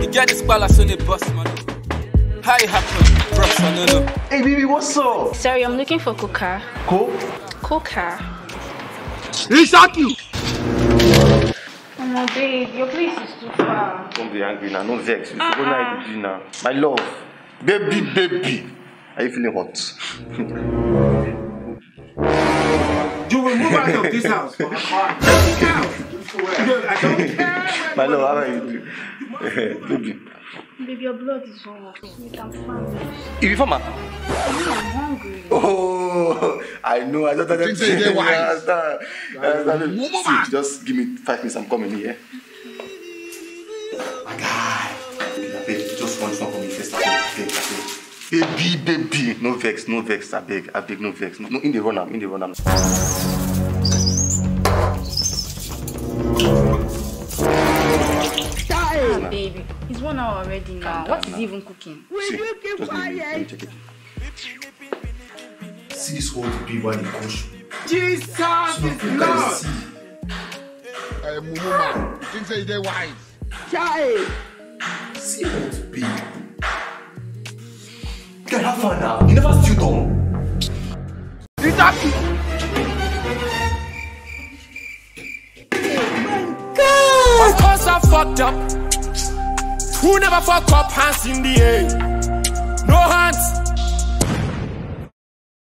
You get this palace on the bus, man. How it happen? Bros, I don't know. Hey, baby, what's up? Sorry, I'm looking for Coca. Cool? Coca. He shot you. Oh, babe, your place is too far. Don't be angry now. No vex. Do now. My love. Baby, baby. Are you feeling hot? you will move out of this house for my car. My love, how are you? baby. Baby, your blood is hot. We can famish. You farmer? I'm hungry. Oh, I know. I just wise. understand. understand. See, just give me five minutes. I'm coming here. My guy. Babe, just one song for me first. I I. Baby, baby. No vex, no vex. I beg, I beg, no vex. No, in the run, am in the run. am. Baby. It's one hour already now. What is he even cooking? See, just give me. Let me. See this whole people while he push. Jesus is Look Lord. at see. Hey, Mumu man. Think say they wise. See how to be. Get have fun now. You never steal dumb. He shot you. Of I fucked up. Who never fuck up? Hands in the air.